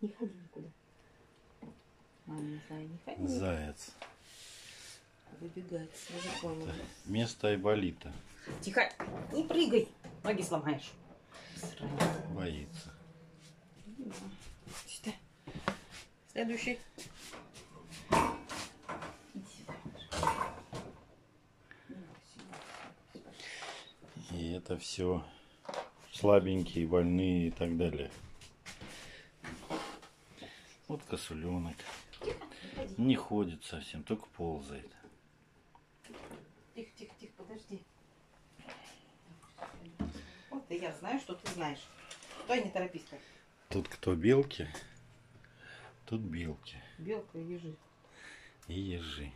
Не ходи никуда. Мама, зая, не ходи. Заяц. Выбегает с языком. Место Айболита. Тихо, не прыгай. Ноги сломаешь. Сразу. Боится. Сюда. Следующий. И это все слабенькие, больные и так далее. Вот косуленок. Не ходит совсем, только ползает. Тихо, тихо, тихо, подожди. Вот и я знаю, что ты знаешь. Стой, не торопись так. Тут кто белки, тут белки Белка и ежи. и ежи.